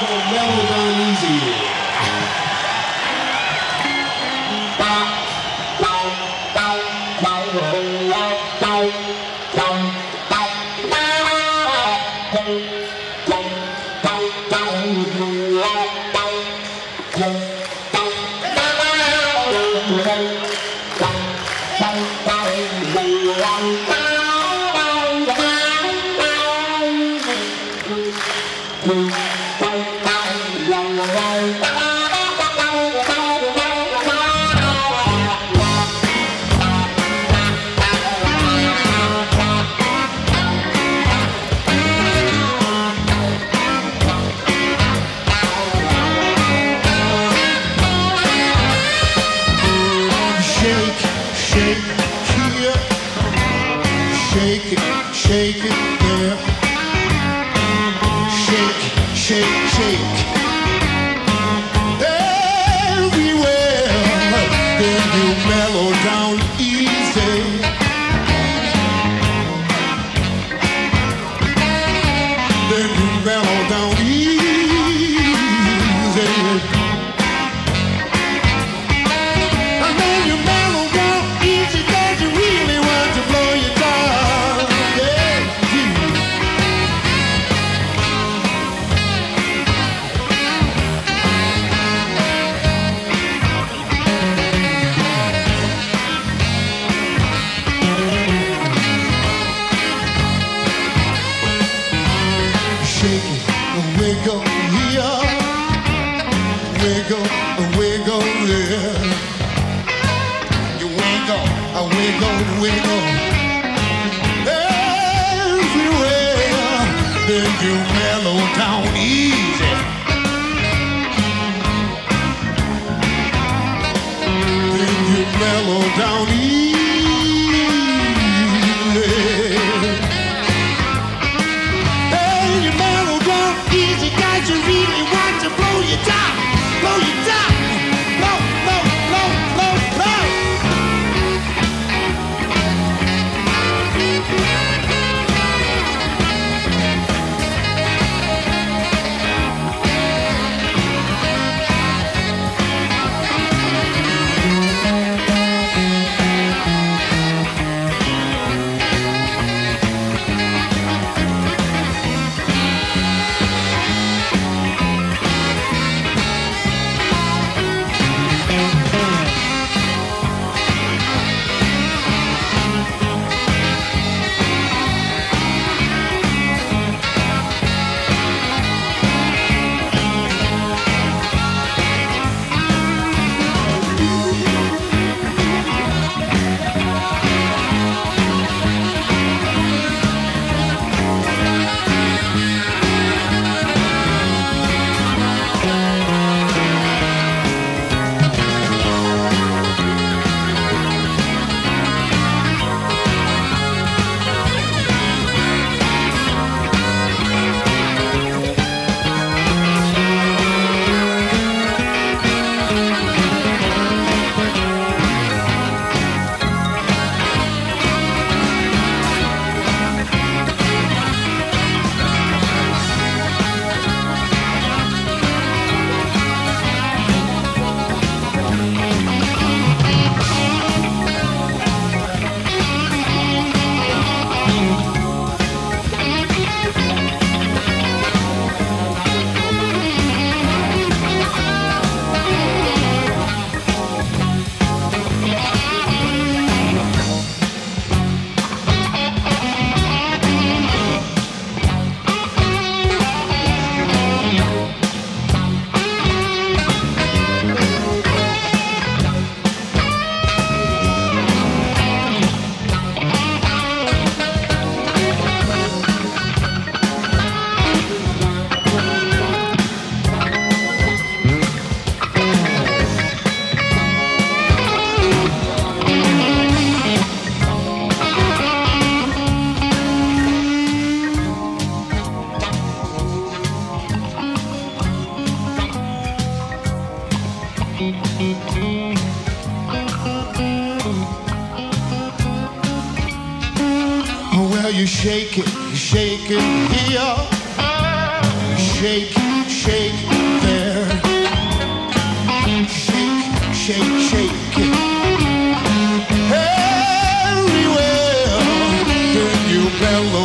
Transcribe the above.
called Mellow Down Easy. Shake, shake, Shake shake, shake it, shake it, Shake, shake. Everywhere. Then you mellow down wiggle here, wiggle wiggle there. You wiggle, I wiggle, wiggle. Everywhere, then you mellow down easy. Then you mellow down easy. Easy, well, you shake it, you shake it here. You shake, it, shake there. Shake, shake, shake it. Everywhere. Then you mellow